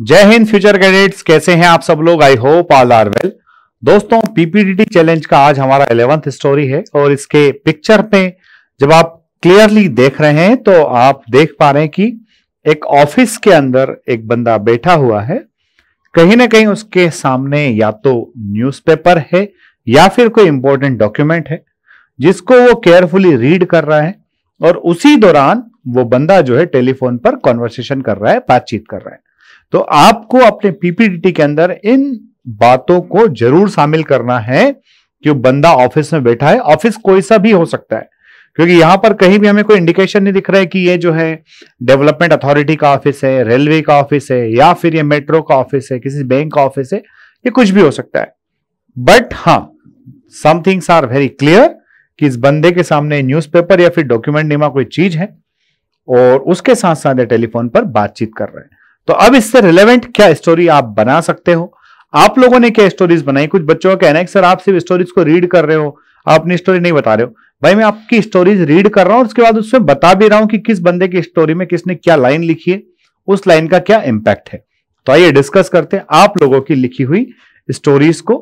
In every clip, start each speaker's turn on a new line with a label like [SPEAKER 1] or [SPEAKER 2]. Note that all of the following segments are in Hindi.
[SPEAKER 1] जय हिंद फ्यूचर कैडेट्स कैसे हैं आप सब लोग? I hope all are well दोस्तों पीपीडीटी चैलेंज का आज हमारा इलेवंथ स्टोरी है और इसके पिक्चर पे जब आप क्लियरली देख रहे हैं तो आप देख पा रहे हैं कि एक ऑफ़िस के अंदर एक बंदा बैठा हुआ है। कहीं ना कहीं उसके सामने या तो न्यूज़पेपर है या फिर कोई इंपॉर्टेंट डॉक्यूमेंट है, जिसको वो केयरफुली रीड कर रहा है और उसी दौरान वो बंदा जो है टेलीफोन पर कॉन्वर्सेशन कर रहा है, बातचीत कर रहा है। तो आपको अपने पीपीडीटी के अंदर इन बातों को ज़रूर शामिल करना है कि बंदा ऑफ़िस में बैठा है। ऑफ़िस कोई सा भी हो सकता है, क्योंकि यहाँ पर कहीं भी हमें कोई इंडिकेशन नहीं दिख रहा है कि ये जो है डेवलपमेंट अथॉरिटी का ऑफ़िस है रेलवे का ऑफ़िस है, या फिर ये मेट्रो का ऑफ़िस है, किसी बैंक का ऑफ़िस है, ये कुछ भी हो सकता है। बट हाँ some things are very clear कि इस बंदे के सामने न्यूज़पेपर या फिर डॉक्यूमेंट नीमा कोई चीज़ है, और उसके साथ साथ टेलीफोन पर बातचीत कर रहे हैं। तो अब इससे रिलेवेंट क्या स्टोरी आप बना सकते हो? आप लोगों ने क्या स्टोरीज बनाई? कुछ बच्चों का कहना है सर, आप सिर्फ़ स्टोरीज को रीड कर रहे हो, आप अपनी स्टोरी नहीं बता रहे हो। भाई, मैं आपकी स्टोरीज रीड कर रहा हूँ उसके बाद उसमें बता भी रहा हूँ कि किस बंदे की स्टोरी में किसने क्या लाइन लिखी है, उस लाइन का क्या इंपैक्ट है। तो आइए डिस्कस करते हैं आप लोगों की लिखी हुई स्टोरीज को।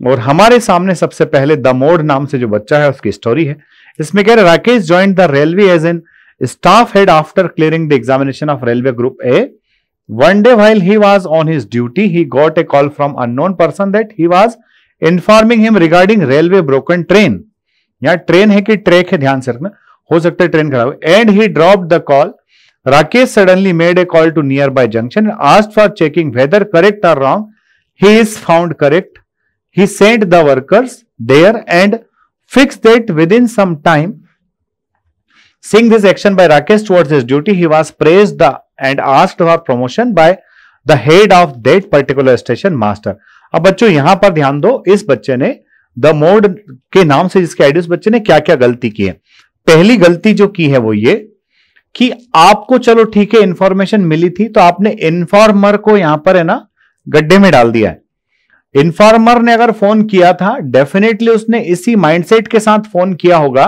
[SPEAKER 1] और हमारे सामने सबसे पहले द मोड नाम से जो बच्चा है, उसकी स्टोरी है। इसमें कह रहे Rakesh join the railway as an staff head after clearing the examination of railway group A One day while he was on his duty, he got a call from unknown person that he was informing him regarding railway broken train. यहाँ ट्रेन है कि ट्रैक है ध्यान से रखना हो सकता है ट्रेन खराब and he drop the call Rakesh suddenly made a call to nearby junction asked for checking whether correct or wrong he is found correct he sent the workers there and fixed that within some time. Seeing this action by Rakesh towards his duty, he was praised the and asked for promotion by the head of that particular station master. अब बच्चों, यहाँ पर ध्यान दो, इस बच्चे ने द मोड के नाम से जिसके आईडी उस बच्चे ने क्या क्या गलती की है। पहली गलती जो की है वो ये कि आपको चलो ठीक है इंफॉर्मेशन मिली थी तो आपने इन्फॉर्मर को यहाँ पर है ना, गड्ढे में डाल दिया है। इन्फॉर्मर ने अगर फ़ोन किया था डेफिनेटली उसने इसी माइंडसेट के साथ फ़ोन किया होगा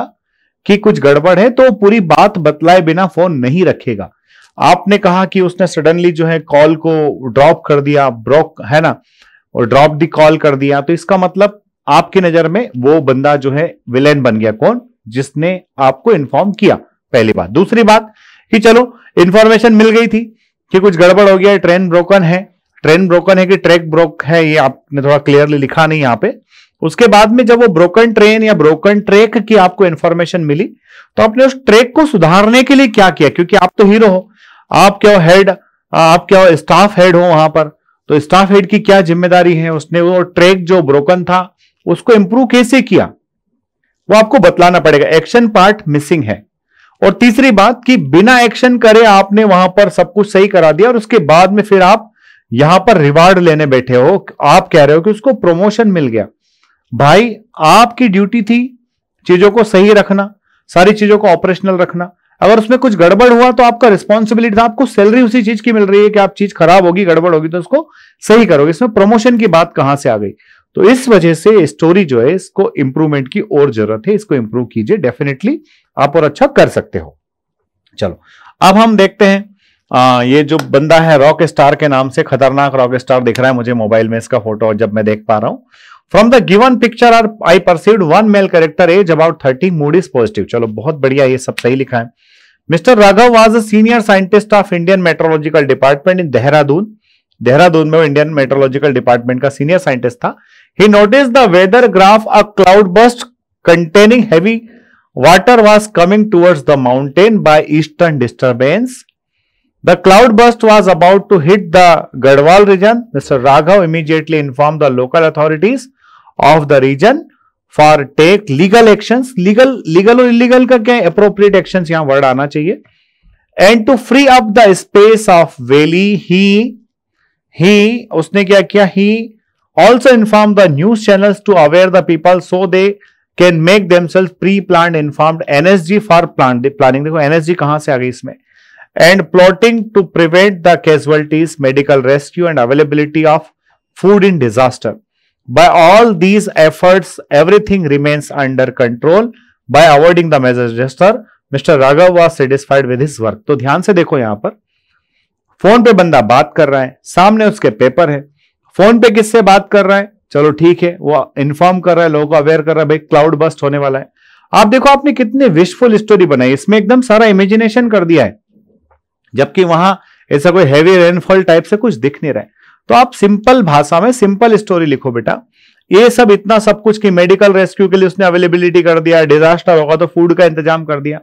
[SPEAKER 1] कि कुछ गड़बड़ है तो पूरी बात बतलाए बिना फ़ोन नहीं रखेगा। आपने कहा कि उसने सडनली जो है कॉल को ड्रॉप कर दिया ब्रोक है ना? और ड्रॉप दी कॉल कर दिया तो इसका मतलब आपकी नज़र में वो बंदा जो है विलेन बन गया। कौन? जिसने आपको इन्फॉर्म किया पहली बात। दूसरी बात कि चलो इंफॉर्मेशन मिल गई थी कि कुछ गड़बड़ हो गया ट्रेन ब्रोकन है। ट्रेन ब्रोकन है कि ट्रैक ब्रोक है, ये आपने थोड़ा क्लियरली लिखा नहीं यहाँ पे। उसके बाद में जब वो ब्रोकन ट्रेन या ब्रोकन ट्रैक की आपको इंफॉर्मेशन मिली तो आपने उस ट्रैक को सुधारने के लिए क्या किया? क्योंकि आप तो हीरो हो। आप क्या हेड आप क्या स्टाफ हेड हो वहाँ पर? तो स्टाफ हेड की क्या ज़िम्मेदारी है? उसने वो ट्रैक जो ब्रोकन था, उसको इंप्रूव कैसे किया? वो आपको बतलाना पड़ेगा। एक्शन पार्ट मिसिंग है। और तीसरी बात कि बिना एक्शन करे आपने वहाँ पर सब कुछ सही करा दिया और उसके बाद में फिर आप यहाँ पर रिवार्ड लेने बैठे हो। आप कह रहे हो कि उसको प्रमोशन मिल गया। भाई, आपकी ड्यूटी थी चीज़ों को सही रखना, सारी चीज़ों को ऑपरेशनल रखना। अगर उसमें कुछ गड़बड़ हुआ तो आपका रिस्पॉन्सिबिलिटी था आपको सैलरी उसी चीज़ की मिल रही है कि आप चीज़ खराब होगी गड़बड़ होगी तो उसको सही करोगे। इसमें प्रमोशन की बात कहाँ से आ गई? तो इस वजह से स्टोरी जो है इसको इंप्रूवमेंट की और ज़रूरत है इसको इंप्रूव कीजिए। डेफिनेटली आप और अच्छा कर सकते हो। चलो अब हम देखते हैं आ, ये जो बंदा है रॉक स्टार के नाम से खतरनाक रॉक स्टार दिख रहा है मुझे मोबाइल में इसका फ़ोटो जब मैं देख पा रहा हूँ। From the given picture are I perceive one male character age about thirty mood is positive चलो, बहुत बढ़िया ये सब सही लिखा है Mr Raghav was a senior scientist of Indian meteorological department in Dehradun Dehradun में वो इंडियन मेट्रोलॉजिकल डिपार्टमेंट का सीनियर साइंटिस्ट था he notice the weather graph a cloud burst containing heavy water was coming towards the mountain by eastern disturbance. The cloud burst was about to hit the Gadwal region. Mr. Raghav immediately informed the local authorities of the region for take legal action legal legal और इलीगल का क्या अप्रोप्रिएट एक्शन यहाँ वर्ड आना चाहिए? And to free up the space of valley he he उसने क्या किया? He also inform the news channel to aware the people so they can make themself pre plan informed NSG for plan planning देखो एनएसजी कहाँ से आ गई इसमें? And plotting to prevent the casualties medical rescue and availability of food in disaster By all these efforts, everything remains under control. By avoiding the measures gesture, Mr. Raghav was satisfied with his work. तो ध्यान से देखो यहाँ पर। फ़ोन पे बंदा बात कर रहा है। सामने उसके पेपर है। फ़ोन पे किससे बात कर रहा है? चलो ठीक है। वो इन्फॉर्म कर रहा है लोगों को अवेयर कर रहा है भाई क्लाउड बस्ट होने वाला है। आप देखो आपने कितने विशफुल स्टोरी बनाई। इसमें एकदम सारा इमेजिनेशन कर दिया है। जबकि वहाँ ऐसा कोई हैवी रेनफॉल टाइप से कुछ दिख नहीं रहा है। तो आप सिंपल भाषा में सिंपल स्टोरी लिखो बेटा। ये सब इतना सब कुछ की मेडिकल रेस्क्यू के लिए उसने अवेलेबिलिटी कर दिया, डिजास्टर होगा तो फ़ूड का इंतज़ाम कर दिया।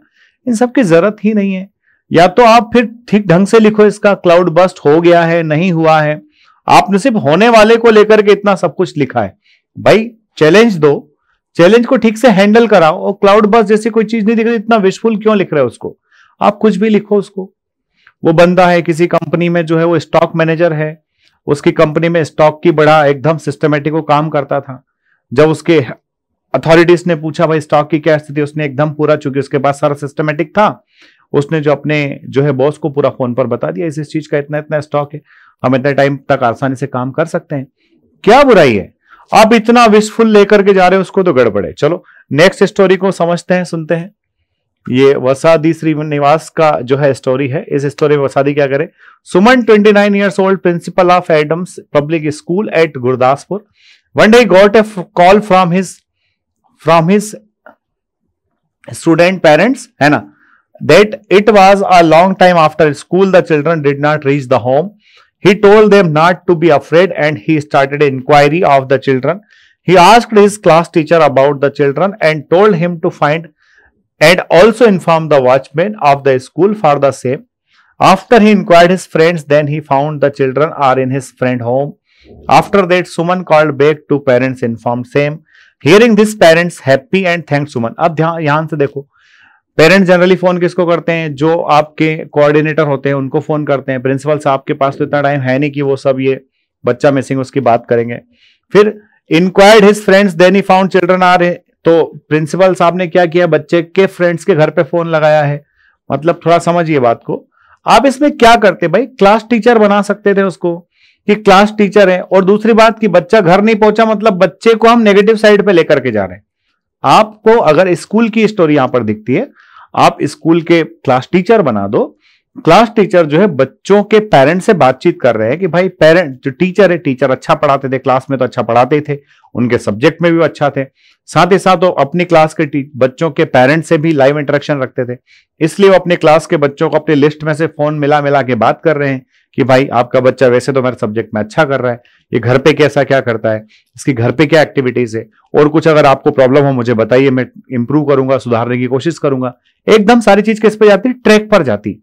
[SPEAKER 1] इन सब की ज़रूरत ही नहीं है। या तो आप फिर ठीक ढंग से लिखो इसका, क्लाउड बस्ट हो गया है, नहीं हुआ है। आपने सिर्फ़ होने वाले को लेकर के इतना सब कुछ लिखा है। भाई चैलेंज दो। चैलेंज को ठीक से हैंडल कराओ और क्लाउड बस्ट जैसी कोई चीज़ नहीं दिख रही, इतना विशफुल क्यों लिख रहे हो उसको? आप कुछ भी लिखो उसको। वो बंदा है, किसी कंपनी में जो है वो स्टॉक मैनेजर है। उसकी कंपनी में स्टॉक की बड़ा एकदम सिस्टमेटिक वो काम करता था। जब उसके अथॉरिटीज ने पूछा, भाई, स्टॉक की क्या स्थिति? उसने एकदम पूरा, चूँकि उसके पास सारा सिस्टमेटिक था, उसने जो अपने जो है बॉस को पूरा फ़ोन पर बता दिया, इस इस चीज़ का इतना इतना स्टॉक है, हम इतने टाइम तक आसानी से काम कर सकते हैं। क्या बुराई है? आप इतना विशफुल लेकर के जा रहे हो, उसको तो गड़बड़े चलो नेक्स्ट स्टोरी को समझते हैं, सुनते हैं। ये वसादी श्रीनिवास का जो है स्टोरी है। इस स्टोरी में वसादी क्या करे? Suman 29 nine years old principal of Adams public school at Gurdaspur one day got a call from his from his student parents है ना? That it was a long time after school the children did not reach the home he told them not to be afraid and he started inquiry of the children he asked his class teacher about the children and told him to find and also informed the watchman of the school for the same. After he inquired his friends, then he found the children are in his friend home. After that, Suman called back to parents, informed same. Hearing this, parents happy and thanked Suman. अब ध्यान यहाँ से देखो पेरेंट्स जनरली फ़ोन किसको करते हैं जो आपके कोऑर्डिनेटर होते हैं उनको फ़ोन करते हैं प्रिंसिपल साहब के पास तो इतना टाइम है नहीं कि वो सब ये बच्चा मिसिंग उसकी बात करेंगे फिर inquired his friends then he found children are तो प्रिंसिपल साहब ने क्या किया? बच्चे के फ्रेंड्स के घर पे फ़ोन लगाया है। मतलब थोड़ा समझिए बात को। आप इसमें क्या करते भाई? क्लास टीचर बना सकते थे उसको कि क्लास टीचर है। और दूसरी बात कि बच्चा घर नहीं पहुँचा मतलब बच्चे को हम नेगेटिव साइड पे लेकर के जा रहे हैं। आपको अगर स्कूल की स्टोरी यहाँ पर दिखती है, आप स्कूल के क्लास टीचर बना दो। क्लास टीचर जो है बच्चों के पेरेंट्स से बातचीत कर रहे हैं कि भाई पेरेंट, जो टीचर है, टीचर अच्छा पढ़ाते थे, क्लास में तो अच्छा पढ़ाते थे, उनके सब्जेक्ट में भी अच्छा थे। साथ ही साथ वो अपनी क्लास के बच्चों के पेरेंट्स से भी लाइव इंटरेक्शन रखते थे। इसलिए वो अपने क्लास के बच्चों को अपनी लिस्ट में से फ़ोन मिला मिला के बात कर रहे हैं कि भाई आपका बच्चा वैसे तो मेरे सब्जेक्ट में अच्छा कर रहा है, ये घर पे कैसा क्या करता है, इसकी घर पे क्या एक्टिविटीज़ है, और कुछ अगर आपको प्रॉब्लम हो मुझे बताइए, मैं इंप्रूव करूँगा, सुधारने की कोशिश करूँगा। एकदम सारी चीज़ किस पे जाती ट्रैक पर जाती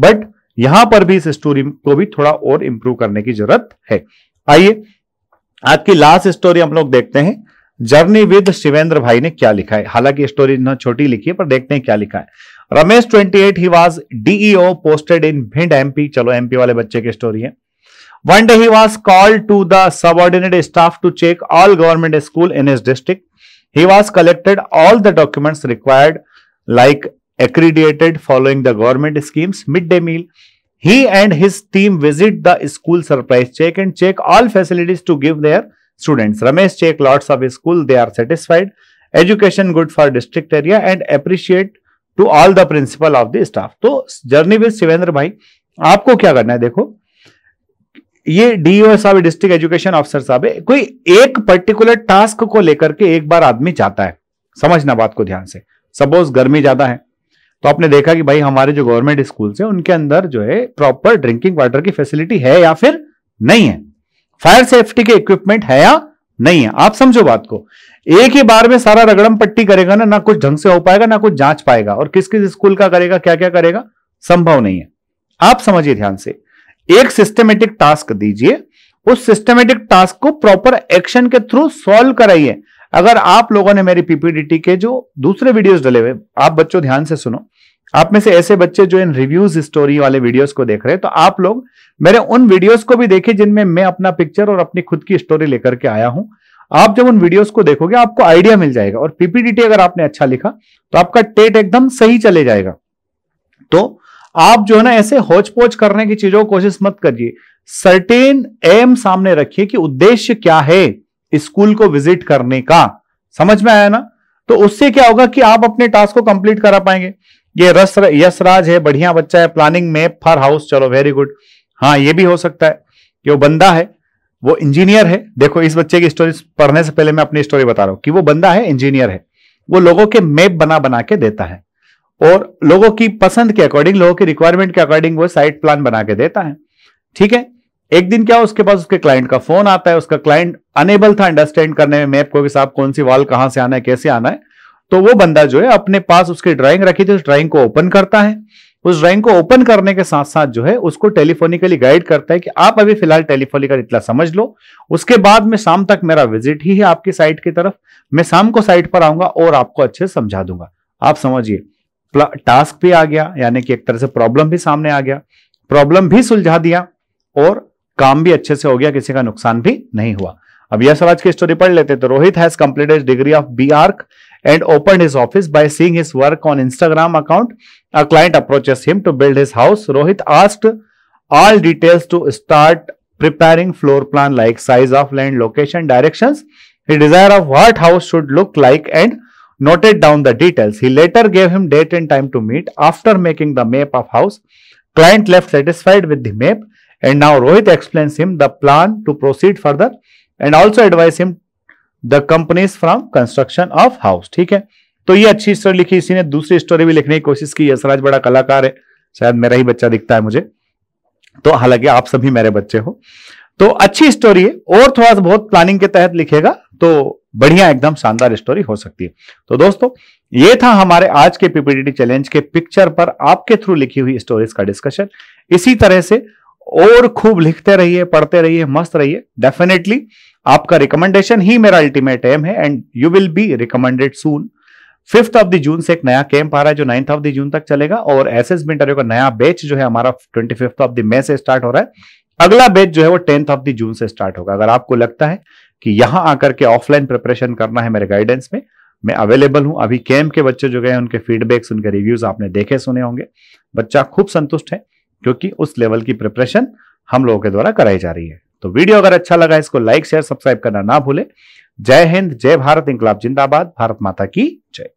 [SPEAKER 1] बट यहाँ पर भी इस स्टोरी को भी थोड़ा और इंप्रूव करने की ज़रूरत है। आइए, आज की लास्ट स्टोरी हम लोग देखते हैं। जर्नी विद शिवेंद्र भाई ने क्या लिखा है? हालाँकि स्टोरी ना छोटी लिखी है, पर देखते हैं क्या लिखा है। Ramesh 28 he was DEO posted in Bhind MP चलो एमपी वाले बच्चे की स्टोरी है। One day he was called to the subordinate staff to check all government school in his district he was collected all the documents required, like accredited following the government schemes midday meal he and his team visit the school surprise check and check all facilities to give their students. Ramesh check lots of school. They are satisfied. Education good for district area and appreciate to all the principal of the staff. तो जर्नी विद शिवेंद्र भाई आपको क्या करना है देखो ये डीओ साहब डिस्ट्रिक्ट एजुकेशन ऑफिसर साहब है कोई एक पर्टिकुलर टास्क को लेकर के एक बार आदमी जाता है समझना बात को ध्यान से सपोज़ गर्मी ज़्यादा है तो आपने देखा कि भाई हमारे जो गवर्नमेंट स्कूल है, उनके अंदर जो है प्रॉपर ड्रिंकिंग वाटर की फैसिलिटी है या फिर नहीं है? फायर सेफ्टी के इक्विपमेंट है या नहीं है? आप समझो बात को। एक ही बार में सारा रगड़म पट्टी करेगा ना ना कुछ ढंग से हो पाएगा, ना कुछ जाँच पाएगा और किस किस स्कूल का करेगा क्या क्या करेगा, संभव नहीं है। आप समझिए ध्यान से। एक सिस्टमेटिक टास्क दीजिए। उस सिस्टमेटिक टास्क को प्रॉपर एक्शन के थ्रू सॉल्व कराइए। अगर आप लोगों ने मेरी पीपीडीटी के जो दूसरे वीडियोस डले हुए, आप बच्चों ध्यान से सुनो। आप में से ऐसे बच्चे जो इन रिव्यूज़ स्टोरी वाले वीडियोस को देख रहे हैं तो आप लोग मेरे उन वीडियोस को भी देखिए जिनमें मैं अपना पिक्चर और अपनी खुद की स्टोरी लेकर के आया हूँ। आप जब उन वीडियोस को देखोगे, आपको आइडिया मिल जाएगा। और पीपीडीटी अगर आपने अच्छा लिखा तो आपका टेट एकदम सही चले जाएगा। तो आप जो है ना, ऐसे होच पोच करने की चीज़ों कोशिश मत करिए। सर्टेन एम सामने रखिए कि उद्देश्य क्या है। स्कूल को विज़िट करने का। समझ में आया ना? तो उससे क्या होगा कि आप अपने टास्क को कंप्लीट करा पाएँगे। ये रस यशराज है, बढ़िया बच्चा है प्लानिंग में फर हाउस चलो वेरी गुड हाँ ये भी हो सकता है कि वो बंदा है, वो इंजीनियर है। देखो, इस बच्चे की स्टोरी पढ़ने से पहले मैं अपनी स्टोरी बता रहा हूँ कि वो बंदा है इंजीनियर है। वो लोगों के मैप बना बना के देता है। और लोगों की पसंद के अकॉर्डिंग लोगों की रिक्वायरमेंट के अकॉर्डिंग वो साइट प्लान बना के देता है। ठीक है? एक दिन क्या उसके पास उसके क्लाइंट का फ़ोन आता है, उसका क्लाइंट अनेबल था अंडरस्टैंड करने में, मैप को कि साहब कौन सी वॉल कहाँ से आना है, कैसे आना है तो वो बंदा जो है अपने पास उसकी ड्राइंग रखी थी, उस ड्राइंग को ओपन करता है। उस ड्राइंग को ओपन करने के साथ साथ जो है उसको टेलीफोनिकली गाइड करता है कि आप अभी फ़िलहाल टेलीफोनिकल इतना समझ लो। उसके बाद में शाम तक मेरा विज़िट ही है आपकी साइट की तरफ़। मैं शाम को साइट पर आऊँगा और आपको अच्छे से समझा दूँगा। आप समझिए। टास्क भी आ गया, यानी कि एक तरह से प्रॉब्लम भी सामने आ गया। प्रॉब्लम भी सुलझा दिया और काम भी अच्छे से हो गया, किसी का नुकसान भी नहीं हुआ। अब यह स्वराज की स्टोरी पढ़ लेते तो Rohit has completed degree of B arch and open his office by seeing his work on Instagram account a client approaches him to build his house Rohit asked all details to start preparing floor plan like size of land location direction desire of what house should look like and noted down the details he later gave him date and time to meet after making the map of house client left satisfied with the map and now Rohit explains him the plan to proceed further and also advise him the companies from construction of house ठीक है? तो ये अच्छी स्टोरी लिखी इसी ने। दूसरी स्टोरी भी लिखने की कोशिश की। यशराज बड़ा कलाकार है। शायद मेरा ही बच्चा दिखता है मुझे। तो हालाँकि आप सभी मेरे बच्चे हो। तो अच्छी स्टोरी है। और थोड़ा सा बहुत प्लानिंग के तहत लिखेगा तो बढ़िया एकदम शानदार स्टोरी हो सकती है। तो दोस्तों, ये था हमारे आज के पीपीडी चैलेंज के पिक्चर पर आपके थ्रू लिखी हुई स्टोरीज का डिस्कशन इसी तरह से और खूब लिखते रहिए, पढ़ते रहिए, मस्त रहिए। डेफिनेटली आपका रिकमेंडेशन ही मेरा अल्टीमेट एम है and you will be recommended soon fifth of the June से एक नया कैंप आ रहा है जो नाइन्थ ऑफ़ द जून तक चलेगा और एस एस का नया बैच जो है हमारा twenty fifth of the May से स्टार्ट हो रहा है। अगला बैच जो है वो टेंथ ऑफ़ द जून से स्टार्ट होगा। अगर आपको लगता है कि यहाँ आकर के ऑफलाइन प्रिपरेशन करना है मेरे गाइडेंस में, मैं अवेलेबल हूँ। अभी कैंप के बच्चे जो गए उनके फीडबैक्स उनके रिव्यूज़ आपने देखे, सुने होंगे। बच्चा खूब संतुष्ट है। क्योंकि उस लेवल की प्रिपरेशन हम लोगों के द्वारा कराई जा रही है। तो वीडियो अगर अच्छा लगा इसको लाइक शेयर सब्सक्राइब करना ना भूले। जय हिंद, जय भारत, इंकलाब जिंदाबाद, भारत माता की जय।